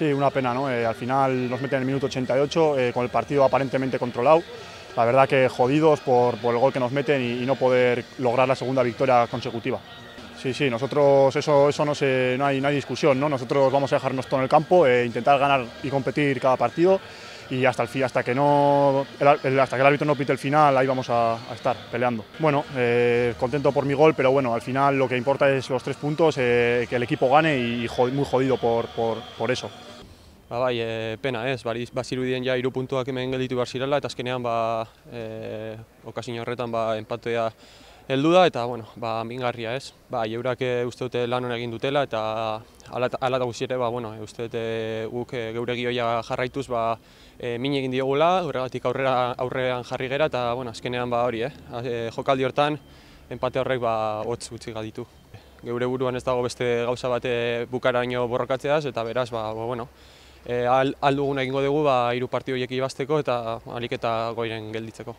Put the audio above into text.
Sí, una pena, ¿no? Eh, al final nos meten en el minuto 88 eh, con el partido aparentemente controlado. La verdad que jodidos por, el gol que nos meten y, no poder lograr la segunda victoria consecutiva. Sí, sí, nosotros eso, eso no, no, hay, no hay discusión, ¿no? Nosotros vamos a dejarnos todo en el campo, eh, intentar ganar y competir cada partido y hasta el fin, hasta que no el, hasta que el árbitro no pite el final ahí vamos a, a estar peleando. Bueno eh, contento por mi gol pero bueno al final lo que importa es los tres puntos eh, que el equipo gane y jod, muy jodido por, por, por eso. Ba, bai, e, pena ez, bazirudien ja iru puntuak hemen gelditu behar zirela, eta azkenean ba, e, okazin horretan ba, empatea heldu da, eta bueno, ba, mingarria ez. Ba, jeurak uste dute lan hona egin dutela, eta ala eta guztiere, ba, bueno, uste dute guk geure gioia jarraituz, ba, e, min egin diogula, horregatik aurrera, aurrean jarri gera, eta bueno, azkenean ba, hori, eh? E, jokaldi hortan, empate horrek ba, hotz gutxi gaditu. Geure buruan ez dago beste gauza bate bukaraino borrokatzeaz, eta beraz, ba, ba bueno, e, aldugun egingo dugu ba, hiru partio ibasteko eta alik eta goiren gelditzeko.